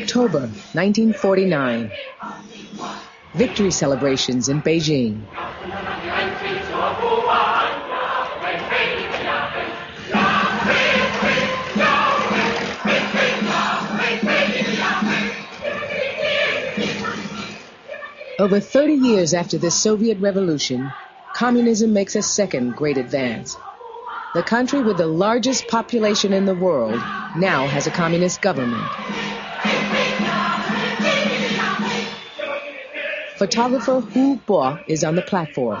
October 1949. Victory celebrations in Beijing. Over 30 years after the Soviet Revolution, communism makes a second great advance. The country with the largest population in the world now has a communist government. Photographer Hu Bo is on the platform.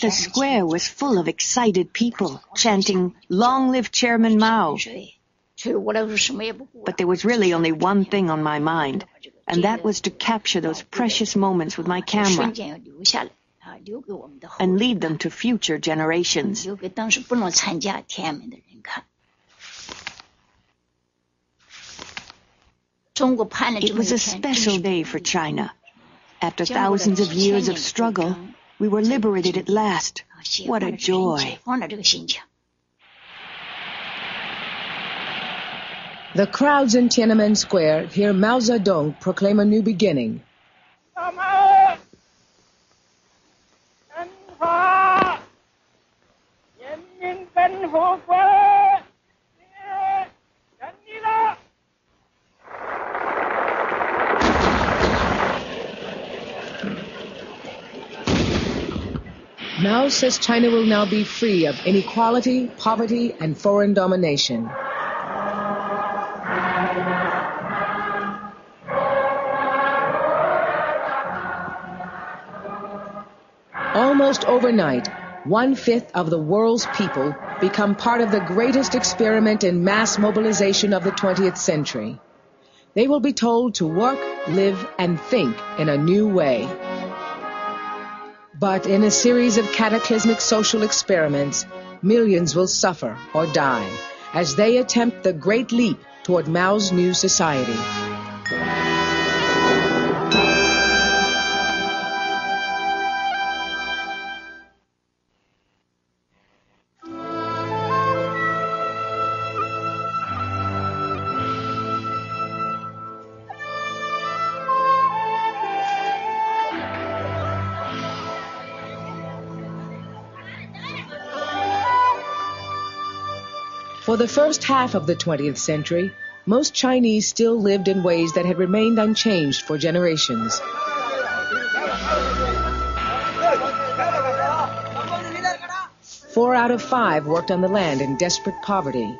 The square was full of excited people chanting, Long live Chairman Mao. But there was really only one thing on my mind, and that was to capture those precious moments with my camera and leave them to future generations. It was a special day for China. After thousands of years of struggle, we were liberated at last. What a joy. The crowds in Tiananmen Square hear Mao Zedong proclaim a new beginning. Mao says China will now be free of inequality, poverty, and foreign domination. Almost overnight, one fifth of the world's people become part of the greatest experiment in mass mobilization of the 20th century. They will be told to work, live, and think in a new way. But in a series of cataclysmic social experiments, millions will suffer or die as they attempt the great leap toward Mao's new society. For the first half of the 20th century, most Chinese still lived in ways that had remained unchanged for generations. Four out of five worked on the land in desperate poverty.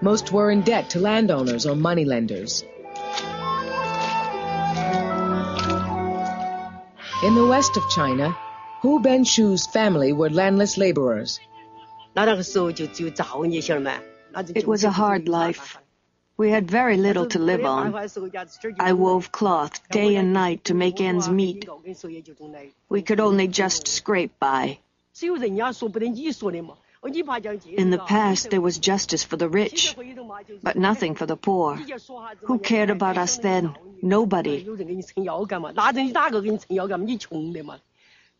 Most were in debt to landowners or moneylenders. In the west of China, Hu Ben-Shu's family were landless laborers. It was a hard life. We had very little to live on. I wove cloth day and night to make ends meet. We could only just scrape by. In the past, there was justice for the rich, but nothing for the poor. Who cared about us then? Nobody.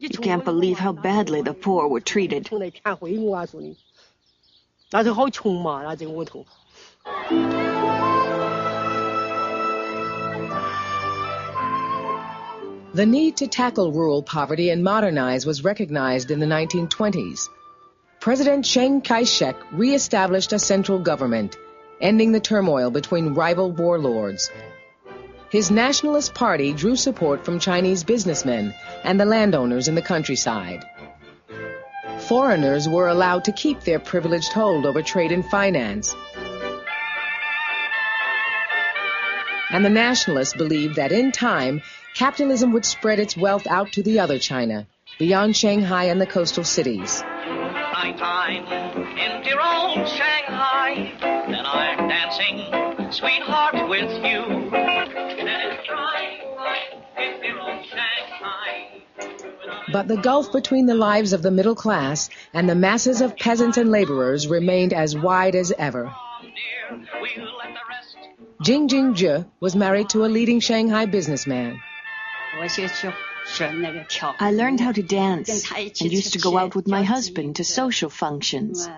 You can't believe how badly the poor were treated. The need to tackle rural poverty and modernize was recognized in the 1920s. President Chiang Kai-shek reestablished a central government, ending the turmoil between rival warlords. His Nationalist Party drew support from Chinese businessmen and the landowners in the countryside. Foreigners were allowed to keep their privileged hold over trade and finance. And the nationalists believed that in time, capitalism would spread its wealth out to the other China, beyond Shanghai and the coastal cities. But the gulf between the lives of the middle class and the masses of peasants and laborers remained as wide as ever. Jing Jingzhi was married to a leading Shanghai businessman. I learned how to dance and used to go out with my husband to social functions.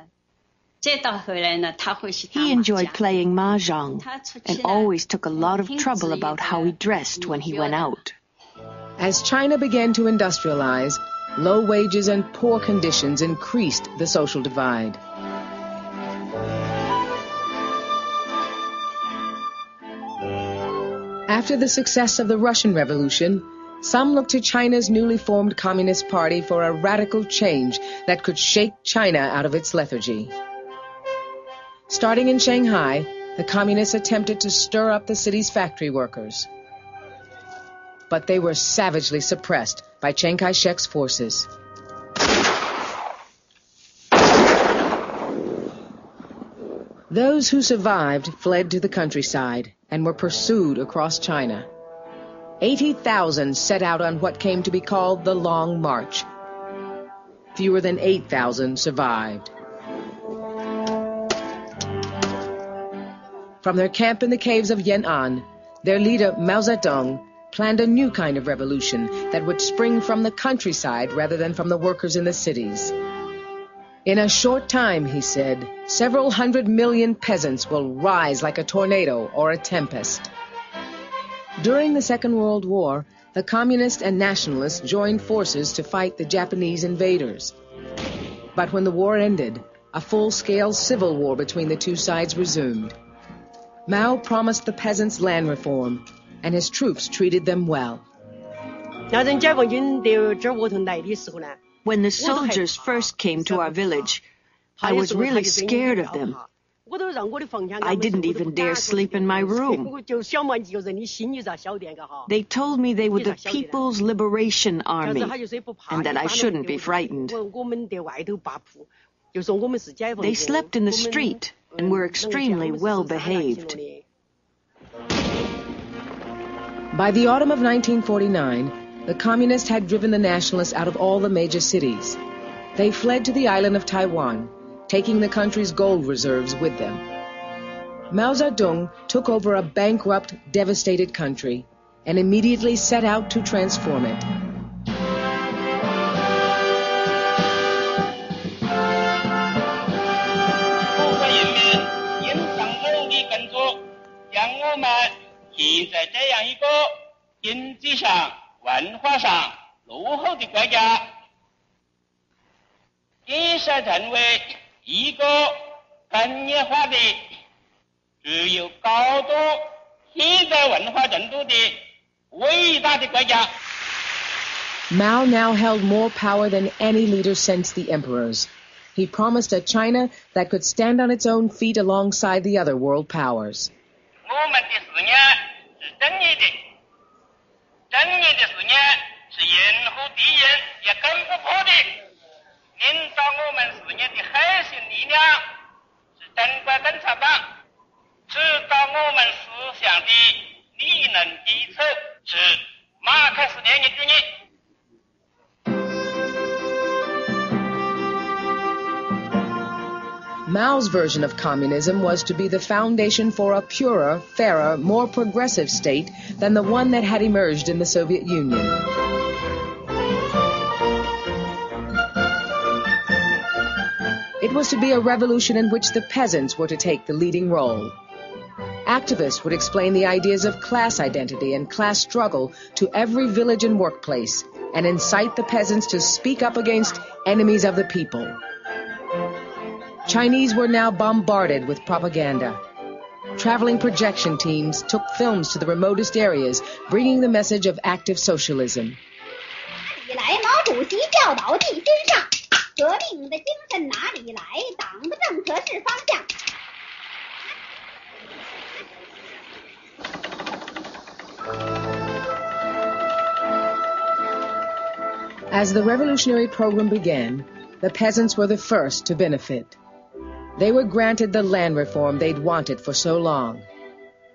He enjoyed playing mahjong and always took a lot of trouble about how he dressed when he went out. As China began to industrialize, low wages and poor conditions increased the social divide. After the success of the Russian Revolution, some looked to China's newly formed Communist Party for a radical change that could shake China out of its lethargy. Starting in Shanghai, the Communists attempted to stir up the city's factory workers. But they were savagely suppressed by Chiang Kai-shek's forces. Those who survived fled to the countryside and were pursued across China. 80,000 set out on what came to be called the Long March. Fewer than 8,000 survived. From their camp in the caves of Yan'an, their leader Mao Zedong planned a new kind of revolution that would spring from the countryside rather than from the workers in the cities. In a short time, he said, several hundred million peasants will rise like a tornado or a tempest. During the Second World War, the Communists and Nationalists joined forces to fight the Japanese invaders. But when the war ended, a full-scale civil war between the two sides resumed. Mao promised the peasants land reform, and his troops treated them well. When the soldiers first came to our village, I was really scared of them. I didn't even dare sleep in my room. They told me they were the People's Liberation Army and that I shouldn't be frightened. They slept in the street and were extremely well behaved. By the autumn of 1949, the Communists had driven the Nationalists out of all the major cities. They fled to the island of Taiwan, taking the country's gold reserves with them. Mao Zedong took over a bankrupt, devastated country and immediately set out to transform it. Mao now held more power than any leader since the emperors. He promised a China that could stand on its own feet alongside the other world powers. 我们的事业是正义的事业是任何敌人也攻不破的。领导我们事业的核心力量是中国共产党，指导我们思想的理论基础是马克思列宁主义。Mao's version of communism was to be the foundation for a purer, fairer, more progressive state than the one that had emerged in the Soviet Union. It was to be a revolution in which the peasants were to take the leading role. Activists would explain the ideas of class identity and class struggle to every village and workplace and incite the peasants to speak up against enemies of the people. Chinese were now bombarded with propaganda. Traveling projection teams took films to the remotest areas, bringing the message of active socialism. As the revolutionary program began, the peasants were the first to benefit. They were granted the land reform they'd wanted for so long.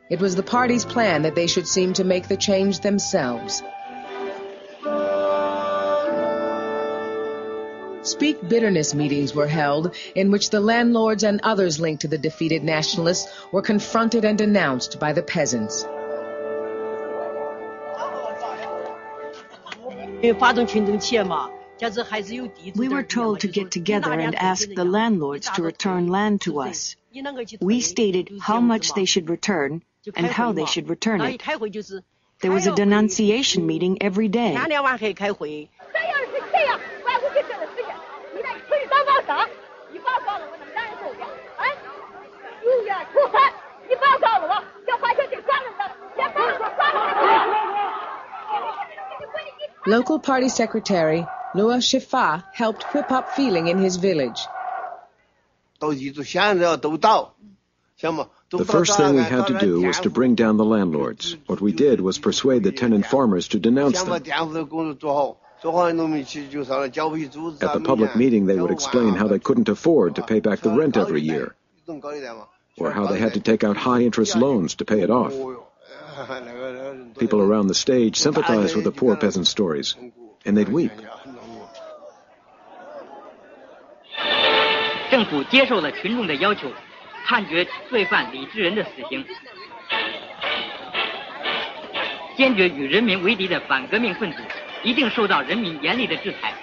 It was the party's plan that they should seem to make the change themselves. Speak Bitterness meetings were held in which the landlords and others linked to the defeated nationalists were confronted and denounced by the peasants. We were told to get together and ask the landlords to return land to us. We stated how much they should return and how they should return it. There was a denunciation meeting every day. Local party secretary Noah Shifa helped whip up feeling in his village. The first thing we had to do was to bring down the landlords. What we did was persuade the tenant farmers to denounce them. At the public meeting, they would explain how they couldn't afford to pay back the rent every year, or how they had to take out high interest loans to pay it off. People around the stage sympathized with the poor peasant stories, and they'd weep. 政府接受了群众的要求，判决罪犯李志仁的死刑，坚决与人民为敌的反革命分子一定受到人民严厉的制裁。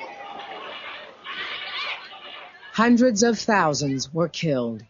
Hundreds of thousands were killed.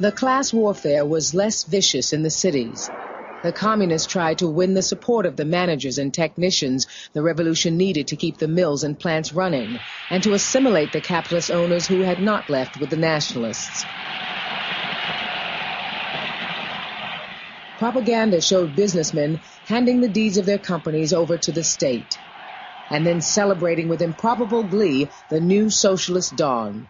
The class warfare was less vicious in the cities. The communists tried to win the support of the managers and technicians the revolution needed to keep the mills and plants running, and to assimilate the capitalist owners who had not left with the nationalists. Propaganda showed businessmen handing the deeds of their companies over to the state, and then celebrating with improbable glee the new socialist dawn.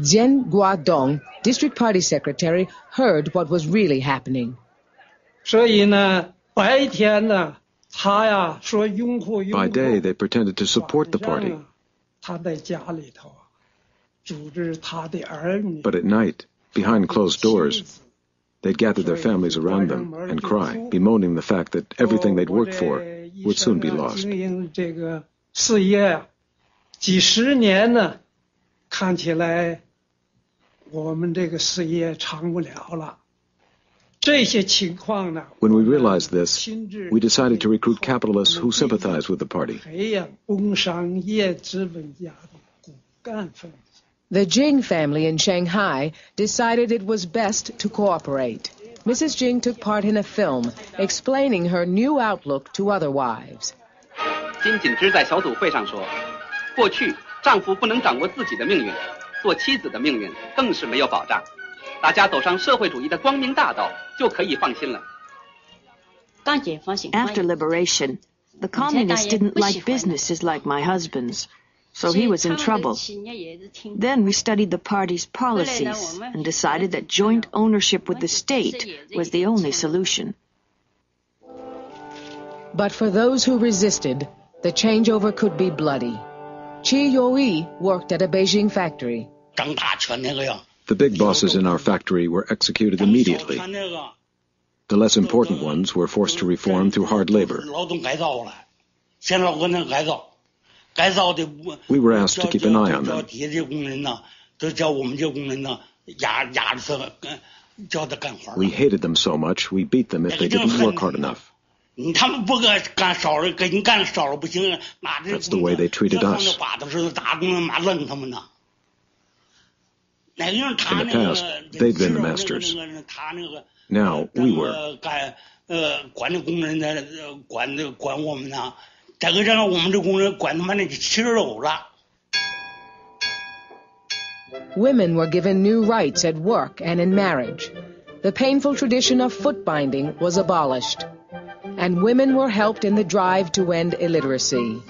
Jian Guodong, district party secretary, heard what was really happening. By day, they pretended to support the party. But at night, behind closed doors, they'd gather their families around them and cry, bemoaning the fact that everything they'd worked for would soon be lost. 我们这个事业长不了了。这些情况呢？When we realized this, we decided to recruit capitalists who sympathize with the party. 培养工商业资本家的骨干分子。The Jing family in Shanghai decided it was best to cooperate. Mrs. Jing took part in a film explaining her new outlook to other wives. 金锦之在小组会上说，过去丈夫不能掌握自己的命运。 做妻子的命运更是没有保障。大家走上社会主义的光明大道，就可以放心了。After liberation, the communists didn't like businesses like my husband's, so he was in trouble. Then we studied the party's policies and decided that joint ownership with the state was the only solution. But for those who resisted, the changeover could be bloody. Chi Yoi worked at a Beijing factory. The big bosses in our factory were executed immediately. The less important ones were forced to reform through hard labor. We were asked to keep an eye on them. We hated them so much, we beat them if they didn't work hard enough. That's the way they treated us. In the past, they'd been the masters. Now, we were. Women were given new rights at work and in marriage. The painful tradition of foot binding was abolished and women were helped in the drive to end illiteracy.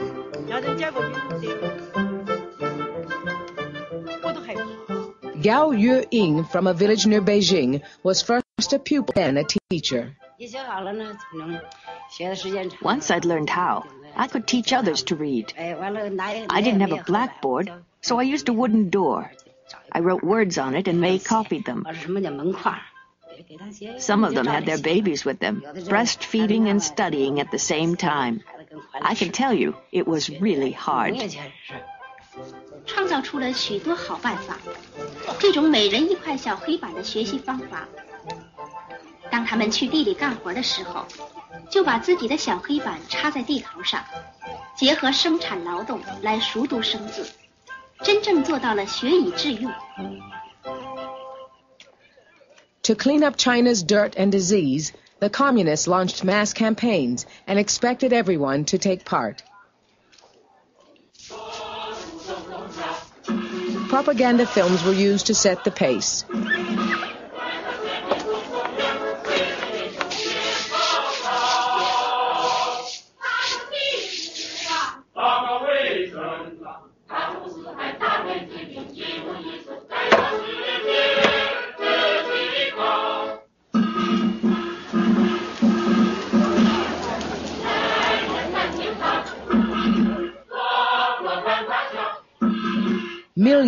Gao Yue-ing from a village near Beijing was first a pupil and a teacher. Once I'd learned how, I could teach others to read. I didn't have a blackboard, so I used a wooden door. I wrote words on it and May copied them. Some of them had their babies with them, breastfeeding and studying at the same time. I can tell you, it was really hard. 创造出了许多好办法，这种每人一块小黑板的学习方法。当他们去地里干活的时候，就把自己的小黑板插在地头上，结合生产劳动来熟读生字，真正做到了学以致用。To clean up China's dirt and disease, the communists launched mass campaigns and expected everyone to take part. Propaganda films were used to set the pace.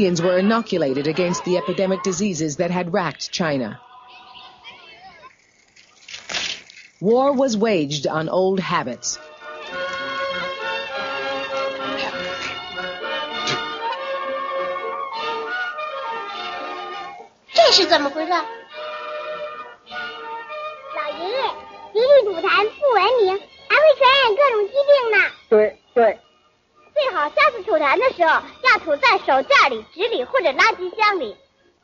Millions were inoculated against the epidemic diseases that had racked China. War was waged on old habits. 最好下次吐痰的时候要吐在手绢里、纸里或者垃圾箱里。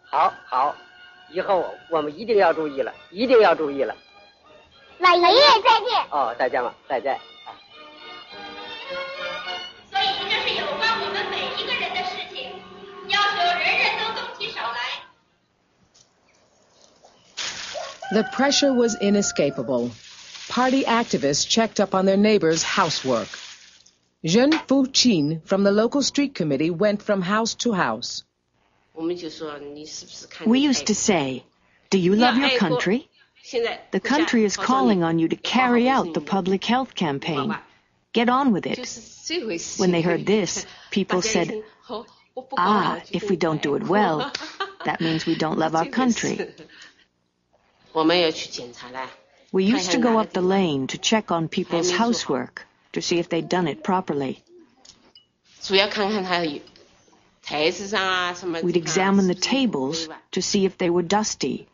好，好，以后我们一定要注意了，一定要注意了。老爷爷再见。哦，再见了，再见。所以这是有关我们每一个人的事情，要求人人都动起手来。The pressure was inescapable. Party activists checked up on their neighbors' housework. Zhen Fuqin from the local street committee went from house to house. We used to say, do you love your country? The country is calling on you to carry out the public health campaign. Get on with it. When they heard this, people said, ah, if we don't do it well, that means we don't love our country. We used to go up the lane to check on people's housework to see if they'd done it properly. We'd examine the tables to see if they were dusty.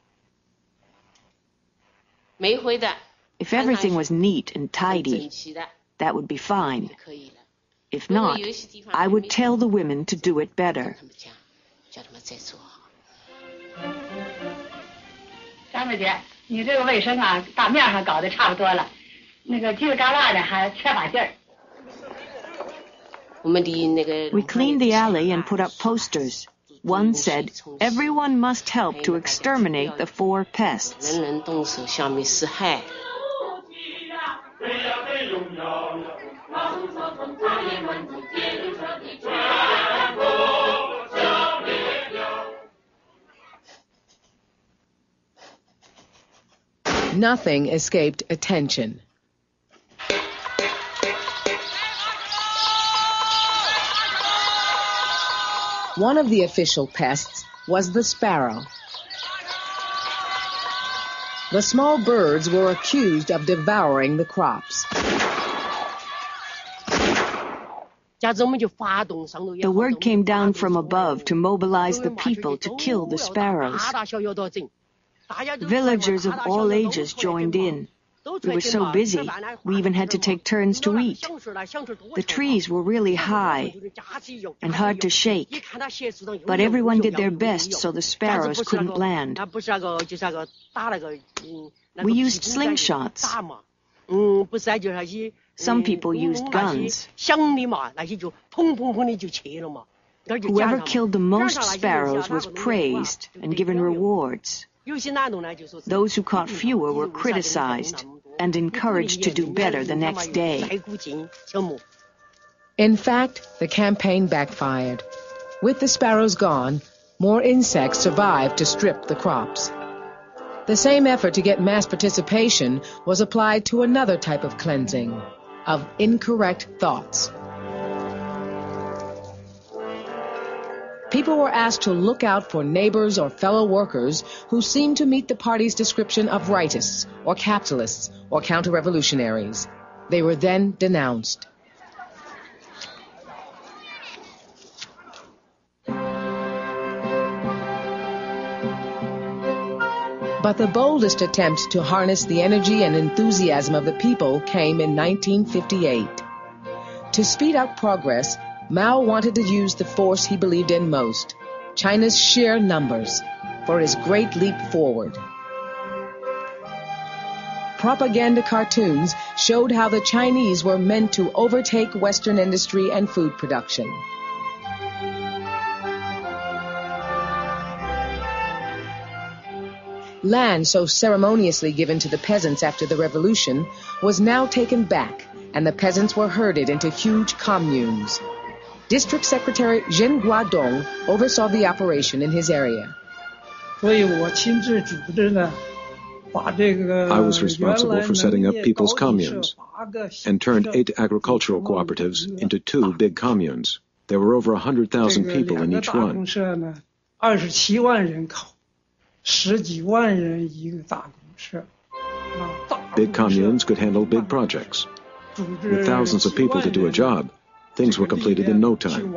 If everything was neat and tidy, that would be fine. If not, I would tell the women to do it better. 张大姐，你这个卫生啊，大面上搞得差不多了。we cleaned the alley and put up posters. One said, everyone must help to exterminate the four pests. Nothing escaped attention. One of the official pests was the sparrow. The small birds were accused of devouring the crops. The word came down from above to mobilize the people to kill the sparrows. Villagers of all ages joined in. We were so busy, we even had to take turns to eat. The trees were really high and hard to shake, but everyone did their best so the sparrows couldn't land. Mm, we used slingshots. Mm, Some people used guns. Whoever killed the most sparrows was praised and given rewards. Those who caught fewer were criticized and encouraged to do better the next day. In fact, the campaign backfired. With the sparrows gone, more insects survived to strip the crops. The same effort to get mass participation was applied to another type of cleansing, of incorrect thoughts. People were asked to look out for neighbors or fellow workers who seemed to meet the party's description of rightists or capitalists or counter-revolutionaries. They were then denounced. But the boldest attempt to harness the energy and enthusiasm of the people came in 1958. To speed up progress, Mao wanted to use the force he believed in most, China's sheer numbers, for his great leap forward. Propaganda cartoons showed how the Chinese were meant to overtake Western industry and food production. Land so ceremoniously given to the peasants after the revolution was now taken back, and the peasants were herded into huge communes. District Secretary Zhen Guodong oversaw the operation in his area. I was responsible for setting up people's communes and turned eight agricultural cooperatives into two big communes. There were over 100,000 people in each one. Big communes could handle big projects. With thousands of people to do a job, Things were completed in no time.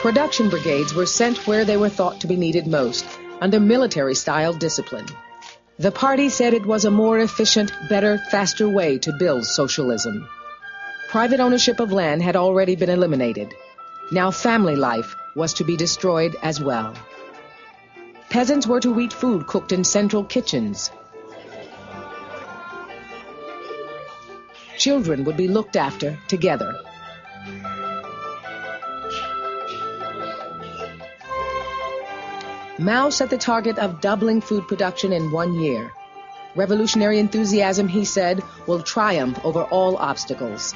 Production brigades were sent where they were thought to be needed most, under military-style discipline. The party said it was a more efficient, better, faster way to build socialism. Private ownership of land had already been eliminated. Now family life was to be destroyed as well. Peasants were to eat food cooked in central kitchens, children would be looked after together. Mao set the target of doubling food production in one year. Revolutionary enthusiasm, he said, will triumph over all obstacles.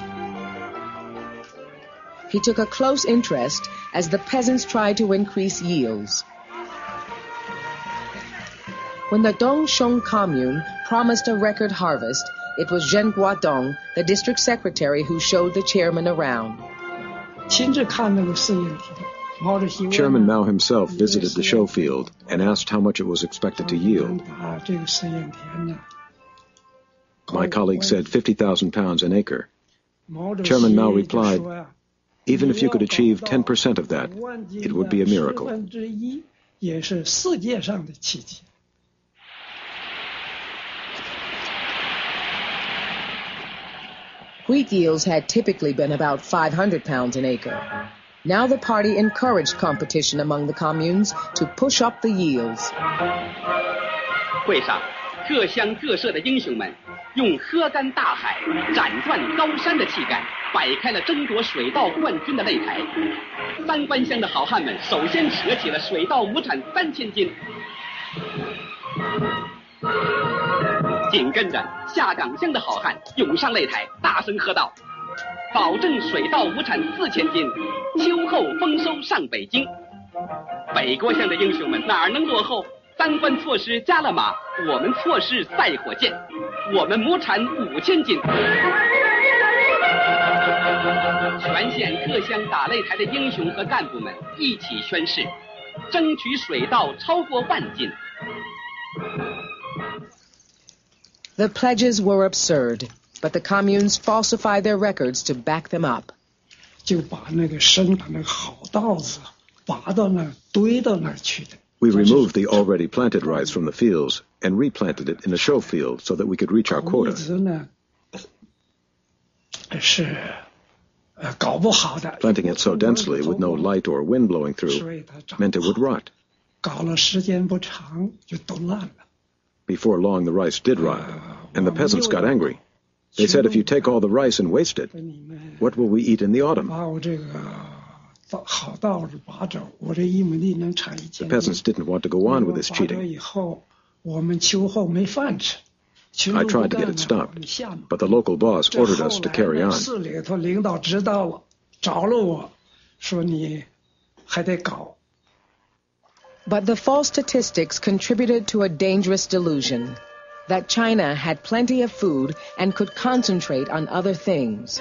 He took a close interest as the peasants tried to increase yields. When the Dongsheng commune promised a record harvest, it was Zhen Guodong, the district secretary, who showed the chairman around. Chairman Mao himself visited the show field and asked how much it was expected to yield. My colleague said 50,000 pounds an acre. Chairman Mao replied, even if you could achieve 10% of that, it would be a miracle. Wheat yields had typically been about 500 pounds an acre. Now the party encouraged competition among the communes to push up the yields. 会上，各乡各社的英雄们用喝干大海、斩断高山的气概，摆开了争夺水稻冠军的擂台。三关乡的好汉们首先扯起了水稻亩产三千斤。 紧跟着，下岗乡的好汉涌上擂台，大声喝道：“保证水稻亩产四千斤，秋后丰收上北京。”北郭乡的英雄们哪能落后？三关错失加了马，我们错失赛火箭，我们亩产五千斤。全县各乡打擂台的英雄和干部们一起宣誓，争取水稻超过万斤。The pledges were absurd, but the communes falsified their records to back them up. We removed the already planted rice from the fields and replanted it in a show field so that we could reach our quota. Planting it so densely with no light or wind blowing through meant it would rot. Before long, the rice did rot, and the peasants got angry. They said, if you take all the rice and waste it, what will we eat in the autumn? The peasants didn't want to go on with this cheating. I tried to get it stopped, but the local boss ordered us to carry on. But the false statistics contributed to a dangerous delusion that China had plenty of food and could concentrate on other things.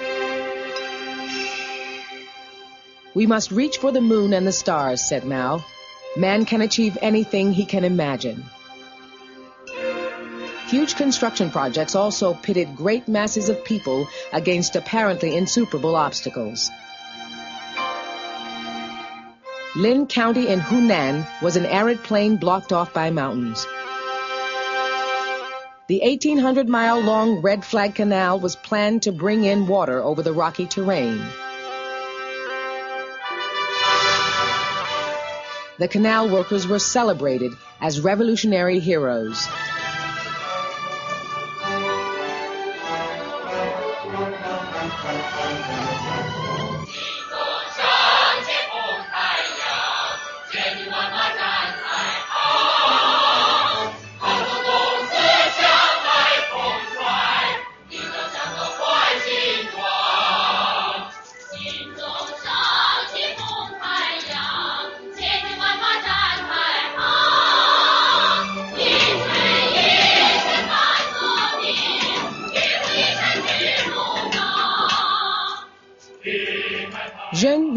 We must reach for the moon and the stars, said Mao. Man can achieve anything he can imagine. Huge construction projects also pitted great masses of people against apparently insuperable obstacles. Lin County in Henan was an arid plain blocked off by mountains. The 1,800 mile long Red Flag Canal was planned to bring in water over the rocky terrain. The canal workers were celebrated as revolutionary heroes.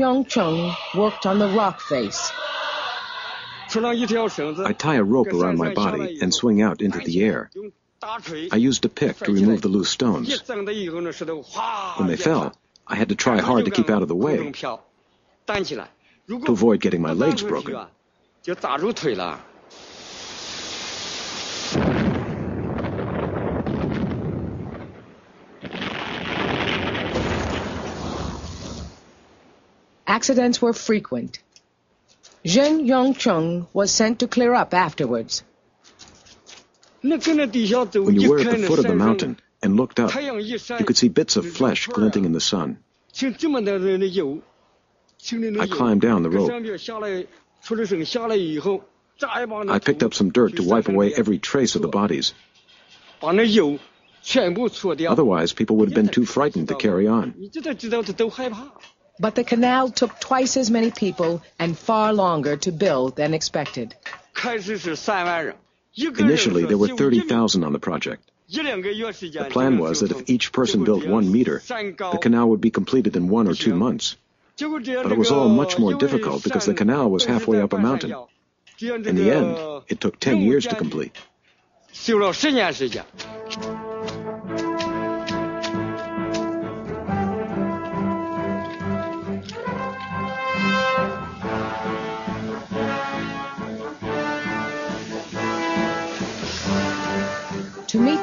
Zheng Yongcheng worked on the rock face. I tie a rope around my body and swing out into the air. I used a pick to remove the loose stones. When they fell, I had to try hard to keep out of the way to avoid getting my legs broken. Accidents were frequent. Zheng Yongcheng was sent to clear up afterwards. When you were at the foot of the mountain and looked up, you could see bits of flesh glinting in the sun. I climbed down the rope. I picked up some dirt to wipe away every trace of the bodies. Otherwise, people would have been too frightened to carry on. But the canal took twice as many people and far longer to build than expected. Initially, there were 30,000 on the project. The plan was that if each person built one meter, the canal would be completed in one or two months. But it was all much more difficult because the canal was halfway up a mountain. In the end, it took 10 years to complete.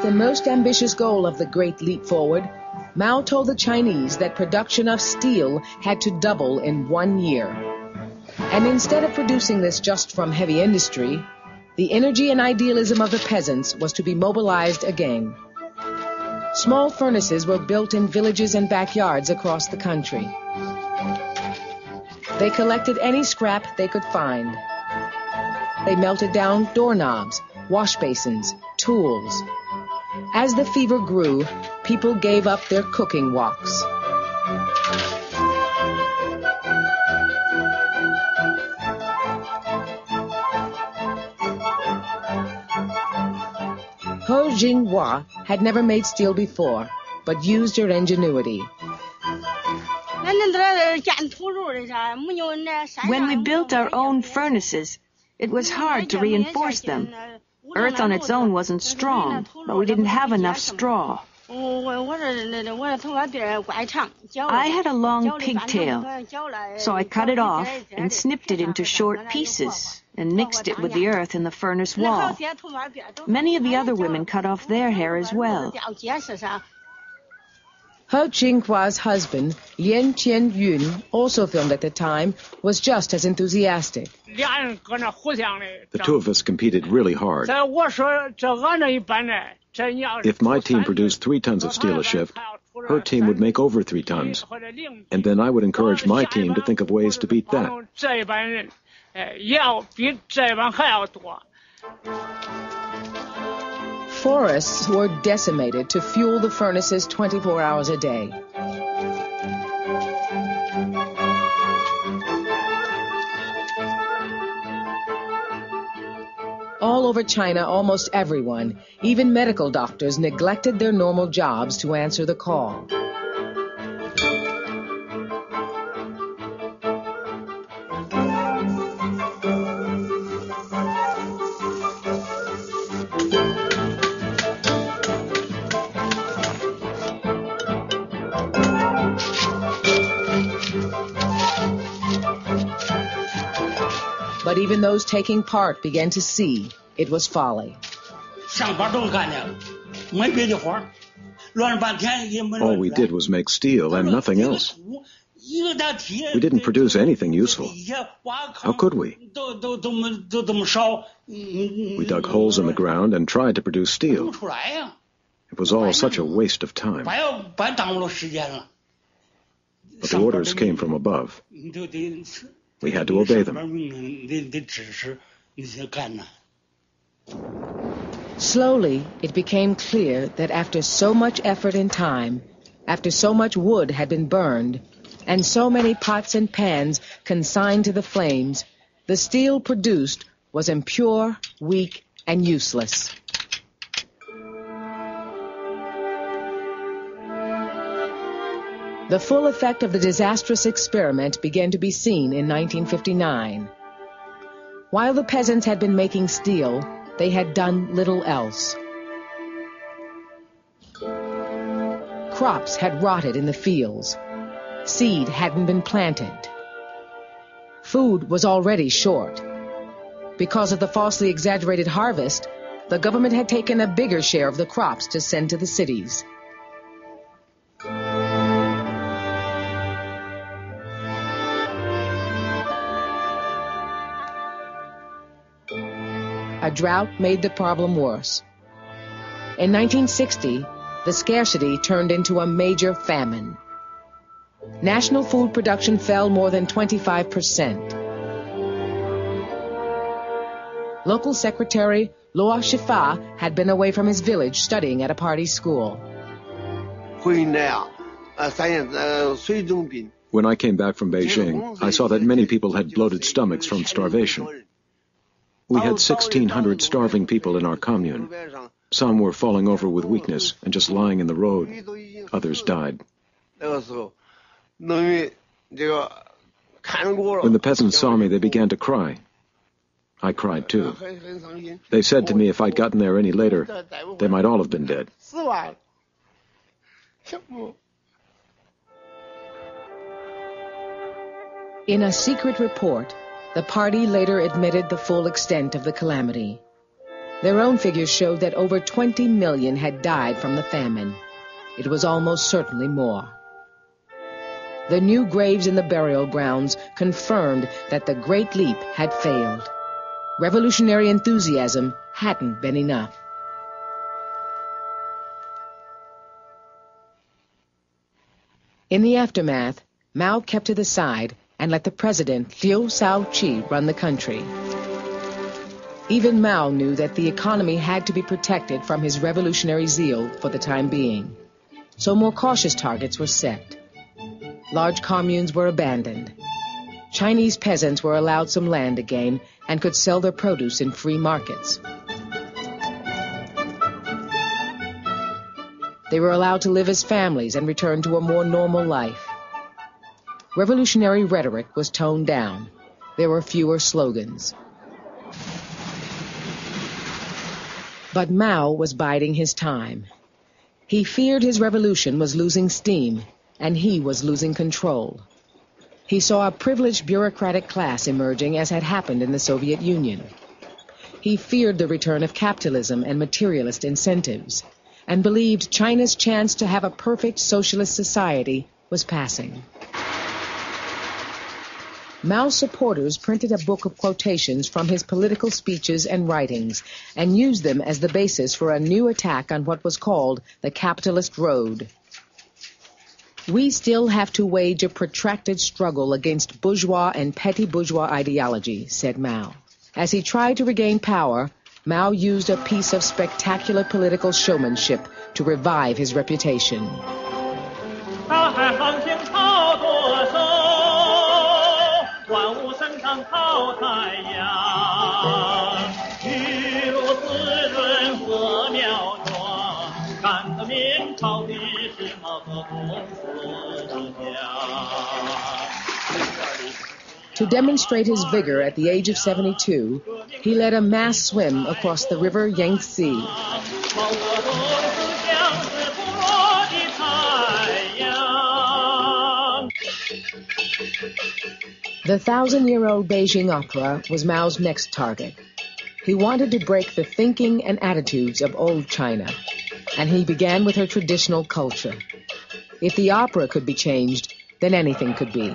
The most ambitious goal of the Great Leap Forward, Mao told the Chinese that production of steel had to double in one year. And instead of producing this just from heavy industry, the energy and idealism of the peasants was to be mobilized again. Small furnaces were built in villages and backyards across the country. They collected any scrap they could find. They melted down doorknobs, wash basins, tools. As the fever grew, people gave up their cooking woks. Ho Jinghua had never made steel before, but used her ingenuity. When we built our own furnaces, it was hard to reinforce them. Earth on its own wasn't strong, but we didn't have enough straw. I had a long pigtail, so I cut it off and snipped it into short pieces and mixed it with the earth in the furnace wall. Many of the other women cut off their hair as well. Ho Jinghua's husband, Lien Qian Yun, also filmed at the time, was just as enthusiastic. The two of us competed really hard. If my team produced three tons of steel a shift, her team would make over three tons. And then I would encourage my team to think of ways to beat that. Forests were decimated to fuel the furnaces 24 hours a day. all over China, almost everyone, even medical doctors, neglected their normal jobs to answer the call. But even those taking part began to see it was folly. All we did was make steel and nothing else. We didn't produce anything useful. How could we? We dug holes in the ground and tried to produce steel. It was all such a waste of time. But the orders came from above. We had to obey them. Slowly, it became clear that after so much effort and time, after so much wood had been burned, and so many pots and pans consigned to the flames, the steel produced was impure, weak, and useless. The full effect of the disastrous experiment began to be seen in 1959. While the peasants had been making steel, they had done little else. Crops had rotted in the fields. Seed hadn't been planted. Food was already short. Because of the falsely exaggerated harvest, the government had taken a bigger share of the crops to send to the cities. A drought made the problem worse. In 1960, the scarcity turned into a major famine. National food production fell more than 25%. Local Secretary Luo Shifa had been away from his village studying at a party school. When I came back from Beijing, I saw that many people had bloated stomachs from starvation. We had 1,600 starving people in our commune. Some were falling over with weakness and just lying in the road. Others died. When the peasants saw me, they began to cry. I cried too. They said to me if I'd gotten there any later, they might all have been dead. In a secret report, the party later admitted the full extent of the calamity. Their own figures showed that over 20 million had died from the famine. It was almost certainly more. The new graves in the burial grounds confirmed that the Great Leap had failed. Revolutionary enthusiasm hadn't been enough. In the aftermath, Mao kept to the side and let the president Liu Shaoqi run the country. Even Mao knew that the economy had to be protected from his revolutionary zeal for the time being. So more cautious targets were set. Large communes were abandoned. Chinese peasants were allowed some land again and could sell their produce in free markets. They were allowed to live as families and return to a more normal life revolutionary rhetoric was toned down. There were fewer slogans. But Mao was biding his time. He feared his revolution was losing steam, and he was losing control. He saw a privileged bureaucratic class emerging as had happened in the Soviet Union. He feared the return of capitalism and materialist incentives, and believed China's chance to have a perfect socialist society was passing. Mao's supporters printed a book of quotations from his political speeches and writings and used them as the basis for a new attack on what was called the capitalist road. We still have to wage a protracted struggle against bourgeois and petty bourgeois ideology, said Mao. As he tried to regain power, Mao used a piece of spectacular political showmanship to revive his reputation. Ah, To demonstrate his vigor at the age of 72, he led a mass swim across the river Yangtze. The thousand year old Beijing Opera was Mao's next target. He wanted to break the thinking and attitudes of old China, and he began with her traditional culture. If the opera could be changed, then anything could be.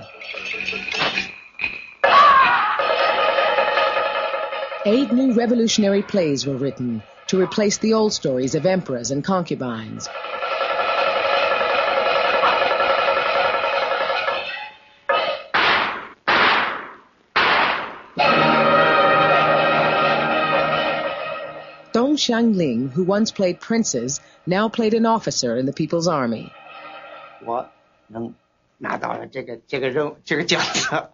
Eight new revolutionary plays were written to replace the old stories of emperors and concubines. Xiangling, who once played princes, now played an officer in the People's Army. 我能拿到了这个这个任这个角色。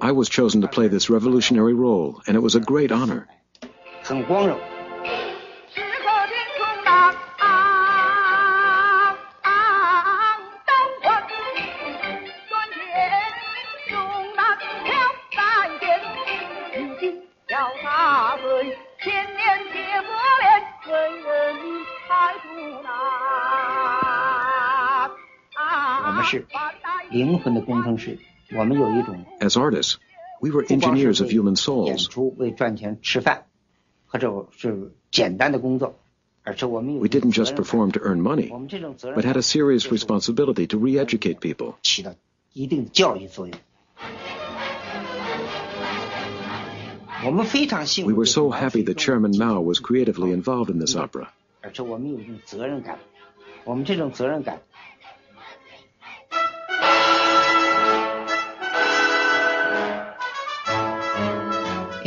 I was chosen to play this revolutionary role, and it was a great honor. As artists, we were engineers of human souls. We didn't just perform to earn money, but had a serious responsibility to re-educate people. We were so happy that Chairman Mao was creatively involved in this opera.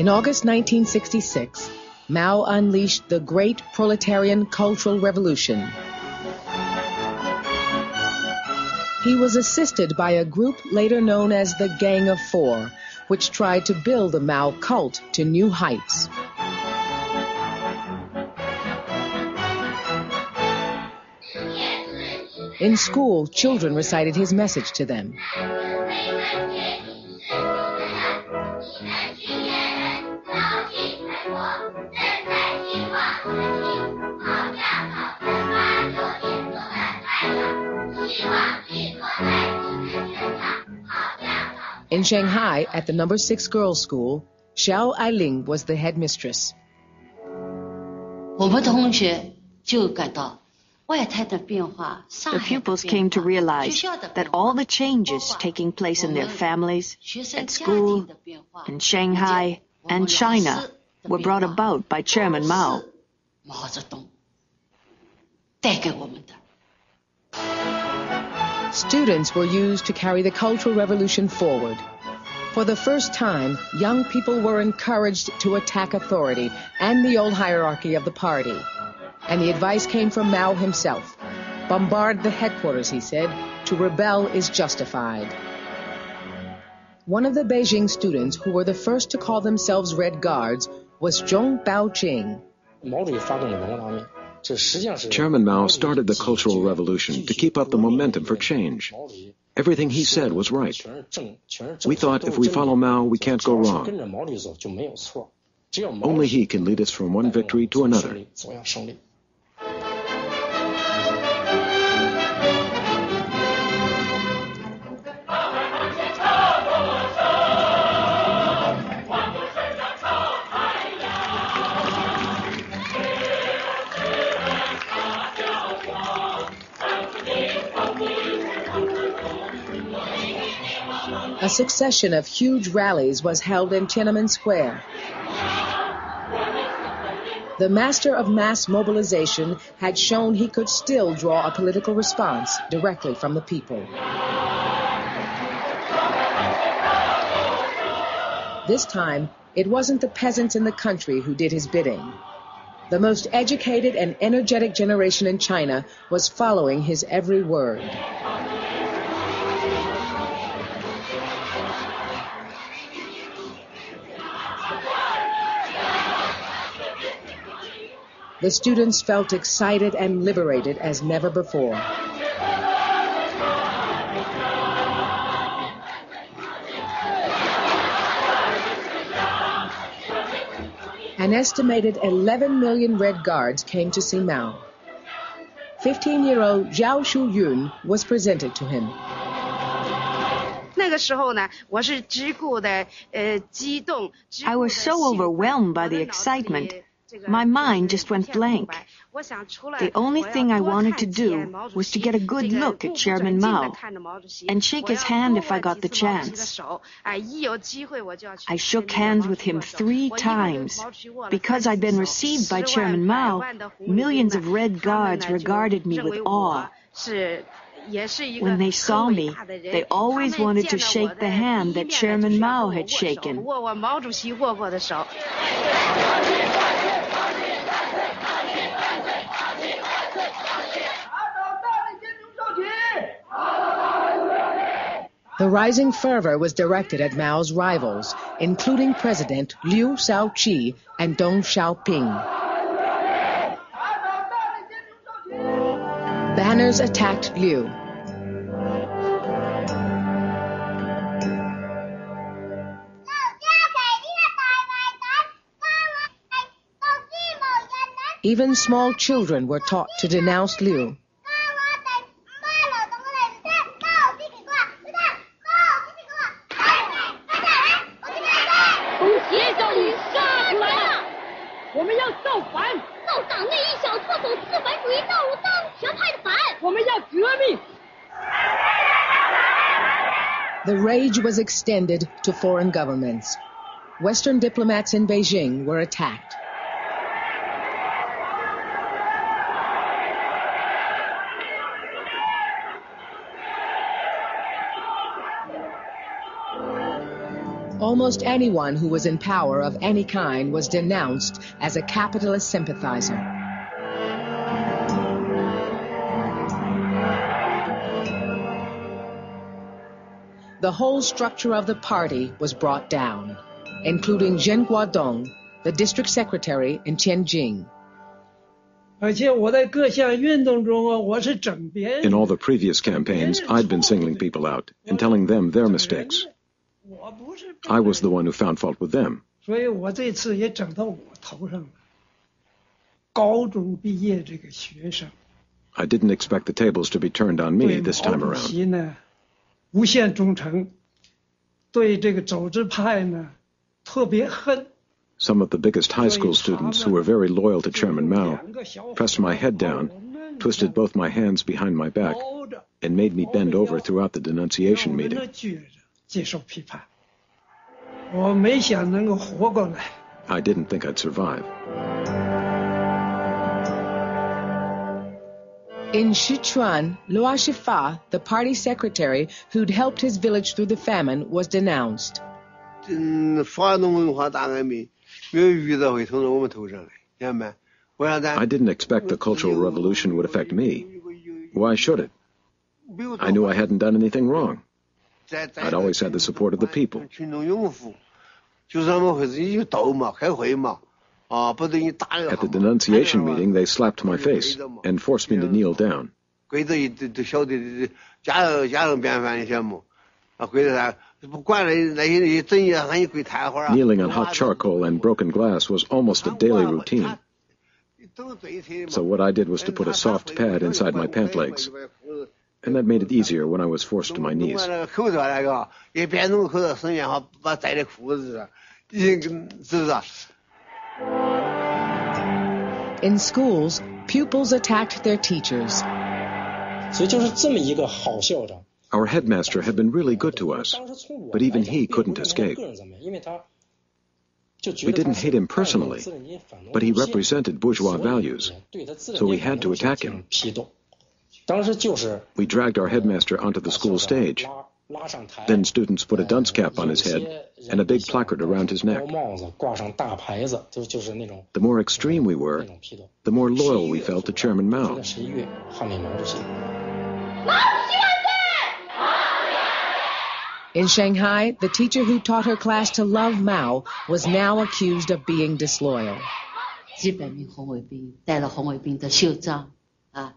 In August 1966, Mao unleashed the Great Proletarian Cultural Revolution. He was assisted by a group later known as the Gang of Four, which tried to build the Mao cult to new heights. In school, children recited his message to them. In Shanghai, at the number six girls' school, Xiao Ailing was the headmistress. The pupils came to realize that all the changes taking place in their families, at school, in Shanghai, and China were brought about by Chairman Mao. Students were used to carry the Cultural Revolution forward. For the first time, young people were encouraged to attack authority and the old hierarchy of the party. And the advice came from Mao himself. Bombard the headquarters, he said. To rebel is justified. One of the Beijing students who were the first to call themselves Red Guards was Zhong Baojing. Chairman Mao started the Cultural Revolution to keep up the momentum for change. Everything he said was right. We thought if we follow Mao, we can't go wrong. Only he can lead us from one victory to another. A succession of huge rallies was held in Tiananmen Square. The master of mass mobilization had shown he could still draw a political response directly from the people. This time, it wasn't the peasants in the country who did his bidding. The most educated and energetic generation in China was following his every word. The students felt excited and liberated as never before. An estimated 11 million Red Guards came to see Mao. 15 year old Zhao Shuyun was presented to him. I was so overwhelmed by the excitement. My mind just went blank. The only thing I wanted to do was to get a good look at Chairman Mao and shake his hand if I got the chance. I shook hands with him three times. Because I'd been received by Chairman Mao, millions of Red Guards regarded me with awe. When they saw me, they always wanted to shake the hand that Chairman Mao had shaken. The rising fervor was directed at Mao's rivals, including President Liu Shaoqi and Deng Xiaoping. Banners attacked Liu. Even small children were taught to denounce Liu. Rage was extended to foreign governments. Western diplomats in Beijing were attacked. Almost anyone who was in power of any kind was denounced as a capitalist sympathizer. The whole structure of the party was brought down, including Zhen Guodong, the district secretary in Tianjin. In all the previous campaigns, I'd been singling people out and telling them their mistakes. I was the one who found fault with them. I didn't expect the tables to be turned on me this time around. 无限忠诚，对这个走资派呢特别恨。Some of the biggest high school students who were very loyal to Chairman Mao pressed my head down, twisted both my hands behind my back, and made me bend over throughout the denunciation meeting. 接受批判，我没想能够活过来。I didn't think I'd survive. In Sichuan, Luo Shifa, the party secretary who'd helped his village through the famine, was denounced. I didn't expect the Cultural Revolution would affect me. Why should it? I knew I hadn't done anything wrong. I'd always had the support of the people. At the denunciation meeting, they slapped my face and forced me to kneel down. Kneeling on hot charcoal and broken glass was almost a daily routine. So what I did was to put a soft pad inside my pant legs. And that made it easier when I was forced to my knees. In schools, pupils attacked their teachers. Our headmaster had been really good to us, but even he couldn't escape. We didn't hate him personally, but he represented bourgeois values, so we had to attack him. We dragged our headmaster onto the school stage. Then students put a dunce cap on his head and a big placard around his neck. The more extreme we were, the more loyal we felt to Chairman Mao. In Shanghai, the teacher who taught her class to love Mao was now accused of being disloyal.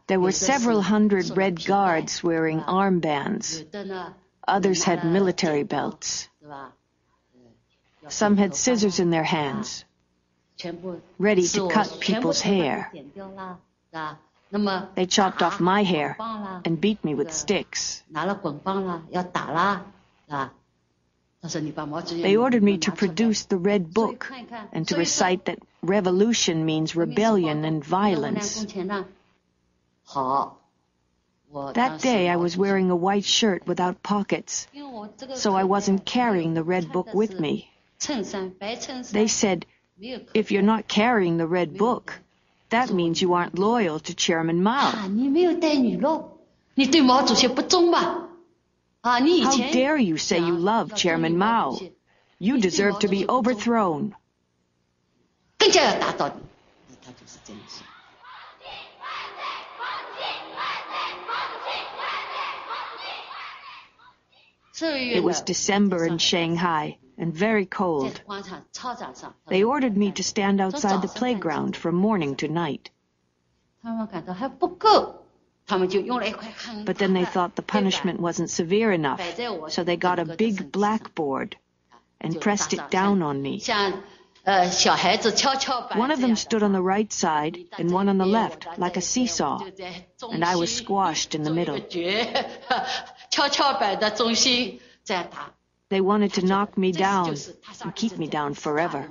There were several hundred Red Guards wearing armbands. Others had military belts. Some had scissors in their hands. ready to cut people's hair. They chopped off my hair and beat me with sticks. They ordered me to produce the Red Book and to recite that revolution means rebellion and violence. That day I was wearing a white shirt without pockets, so I wasn't carrying the Red Book with me. They said, if you're not carrying the Red Book, that means you aren't loyal to Chairman Mao. Ah, How dare you say you love Chairman Mao? You deserve to be overthrown. It was December in Shanghai and very cold. They ordered me to stand outside the playground from morning to night. But then they thought the punishment wasn't severe enough, so they got a big blackboard and pressed it down on me. One of them stood on the right side and one on the left, like a seesaw, and I was squashed in the middle. They wanted to knock me down and keep me down forever.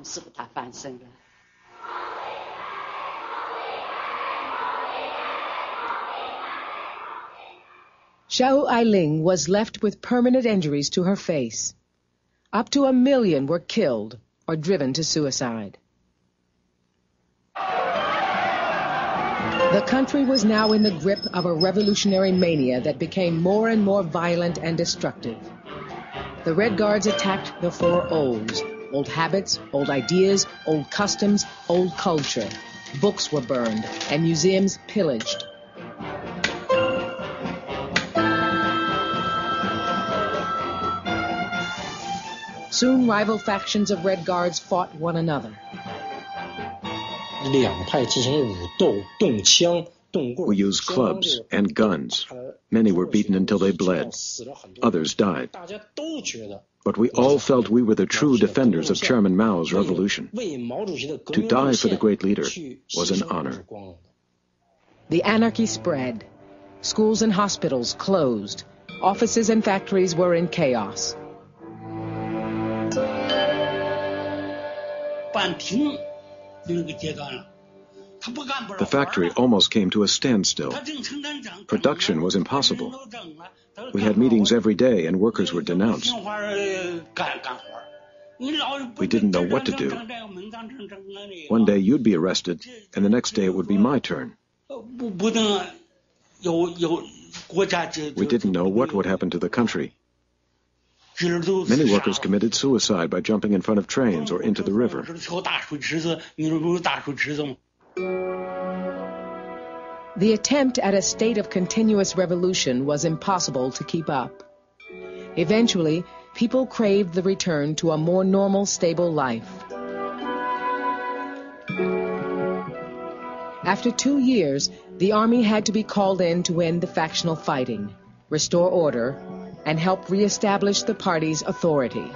Xiao Ailing was left with permanent injuries to her face. Up to a million were killed or driven to suicide. The country was now in the grip of a revolutionary mania that became more and more violent and destructive. The Red Guards attacked the four olds old habits, old ideas, old customs, old culture. Books were burned and museums pillaged. Soon rival factions of Red Guards fought one another. We used clubs and guns. Many were beaten until they bled. Others died. But we all felt we were the true defenders of Chairman Mao's revolution. To die for the great leader was an honor. The anarchy spread. Schools and hospitals closed. Offices and factories were in chaos. The factory almost came to a standstill. Production was impossible. We had meetings every day and workers were denounced. We didn't know what to do. One day you'd be arrested, and the next day it would be my turn. We didn't know what would happen to the country. Many workers committed suicide by jumping in front of trains or into the river. The attempt at a state of continuous revolution was impossible to keep up. Eventually, people craved the return to a more normal, stable life. After two years, the army had to be called in to end the factional fighting, restore order, and help reestablish the party's authority.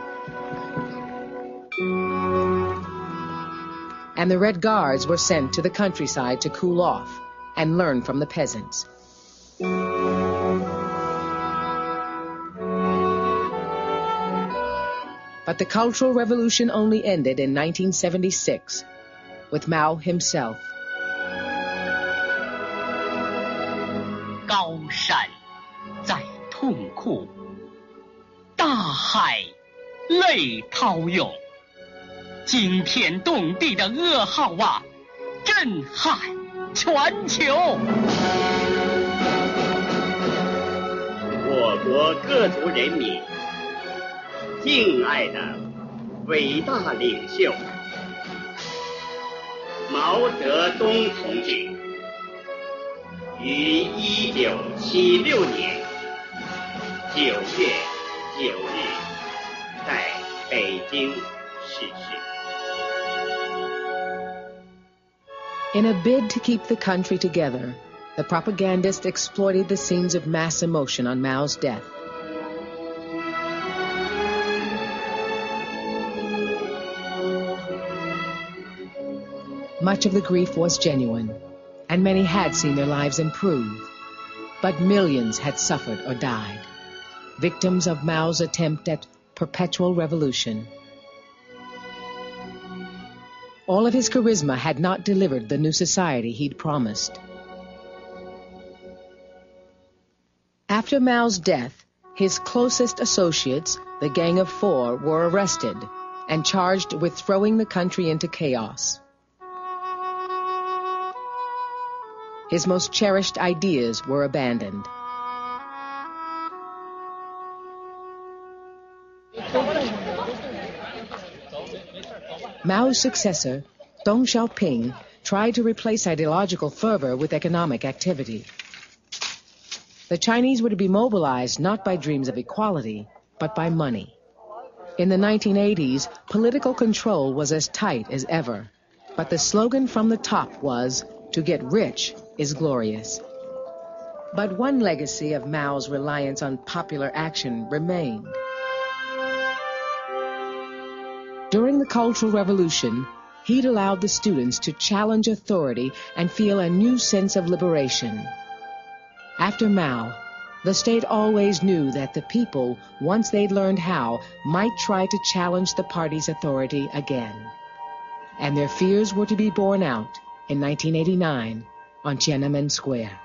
And the Red Guards were sent to the countryside to cool off and learn from the peasants. But the Cultural Revolution only ended in 1976 with Mao himself. 大海泪涛涌，惊天动地的噩耗啊，震撼全球。我国各族人民敬爱的伟大领袖毛泽东同志，于一九七六年九月。九日，在北京逝世。In a bid to keep the country together, the propagandists exploited the scenes of mass emotion on Mao's death. Much of the grief was genuine, and many had seen their lives improve. But millions had suffered or died, victims of Mao's attempt at perpetual revolution. All of his charisma had not delivered the new society he'd promised. After Mao's death, his closest associates, the Gang of Four, were arrested and charged with throwing the country into chaos. His most cherished ideas were abandoned. Mao's successor, Deng Xiaoping, tried to replace ideological fervor with economic activity. The Chinese were to be mobilized not by dreams of equality, but by money. In the 1980s, political control was as tight as ever, but the slogan from the top was, to get rich is glorious. But one legacy of Mao's reliance on popular action remained. During the Cultural Revolution, he'd allowed the students to challenge authority and feel a new sense of liberation. After Mao, the state always knew that the people, once they'd learned how, might try to challenge the party's authority again. And their fears were to be borne out in 1989 on Tiananmen Square.